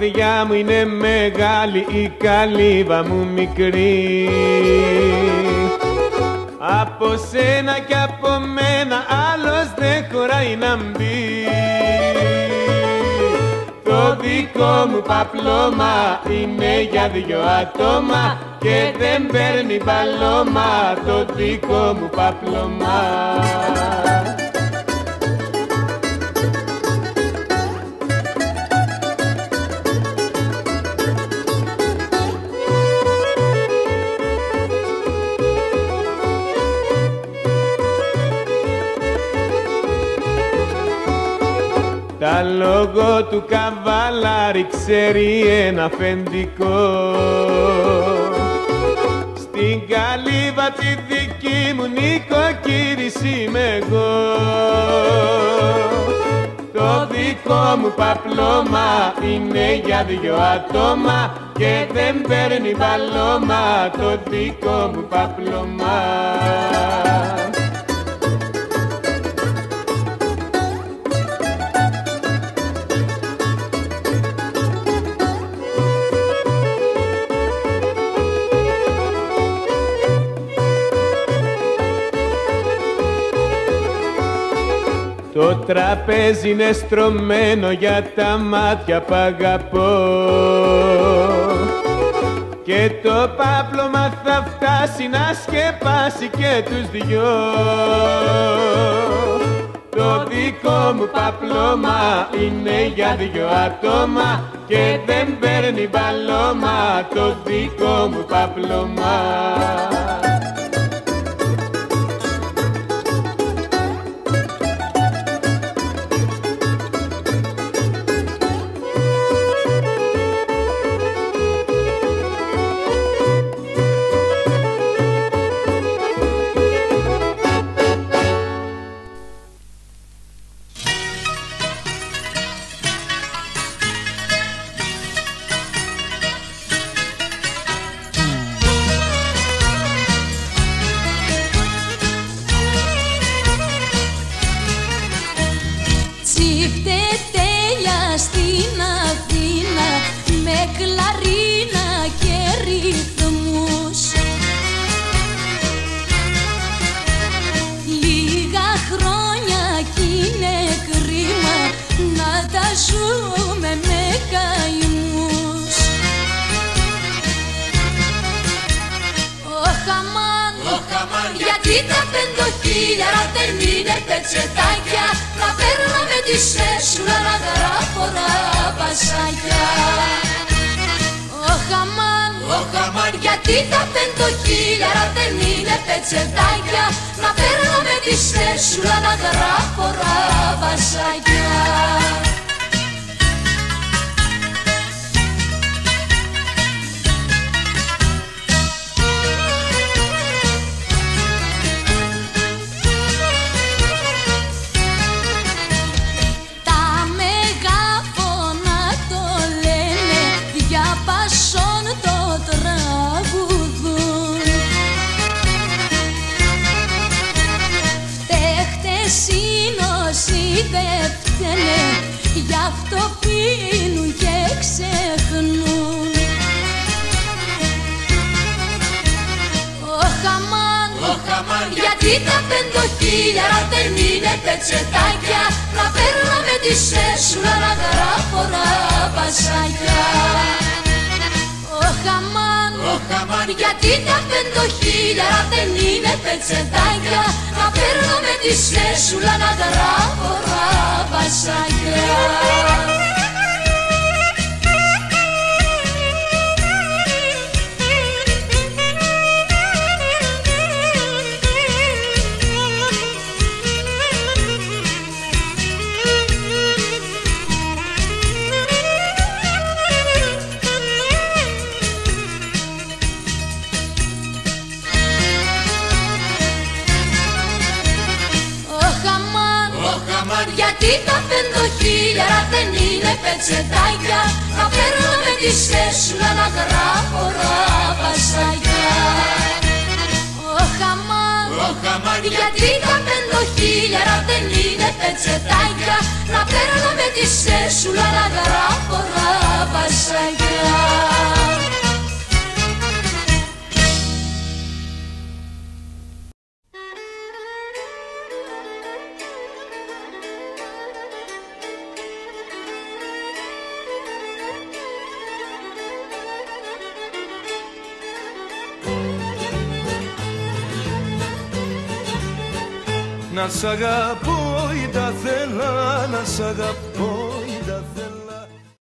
καρδιά μου είναι μεγάλη, η καλύβα μου μικρή. Από σένα και από μένα άλλος δεν χωράει να μπει. Το δικό μου παπλώμα είναι για δυο άτομα και δεν παίρνει μπαλώμα το δικό μου παπλώμα. Τα λόγο του καβάλαρη ξέρει ένα αφεντικό. Στην καλύβα τη δική μου νοικοκύρης είμαι εγώ. Το δικό μου παπλώμα είναι για δυο άτομα Και δεν παίρνει βαλώμα το δικό μου παπλώμα Το τραπέζι είναι στρωμένο για τα μάτια που αγαπώ. Και το πάπλωμα θα φτάσει να σκεπάσει και τους δυο. Το δικό μου παπλώμα είναι για δυο άτομα Και δεν παίρνει μπαλώμα το δικό μου παπλώμα ζούμε με καημούς. Ωχ αμάν, γιατί τα πεντοχίλιαρα δεν είναι πετσετάκια Να παίρνω με τη σέσουλα να γράφω ραπασάκια Ωχ αμάν, γιατί τα πεντοχίλιαρα δεν είναι πετσετάκια Να παίρνω με τη σέσουλα να γράφω ραπασάκια Τα αυτό πίνουν και ξεχνούν. Ωχ αμάν, γιατί τα πεντοχίλιαρα δεν είναι πετσετάκια Να παίρνω με τη σέσουλα να γράφω ραπασάκια Ωχ αμάν, γιατί τα πεντοχίλιαρα δεν είναι πετσετάκια Να παίρνω με τη σέσουλα να γράφω ραπασάκια γιατί τα πεντοχίλιαρα δεν είναι πετσετάκια Να παίρνω με τη σέσουλα να γράφω ραπασάκια Ωχ αμάν, γιατί τα πεντοχίλιαρα δεν είναι πετσετάκια Να παίρνω με τη σέσουλα να γράφω Να σ' αγαπώ ή τα θέλα, να σ' αγαπώ ή τα θέλα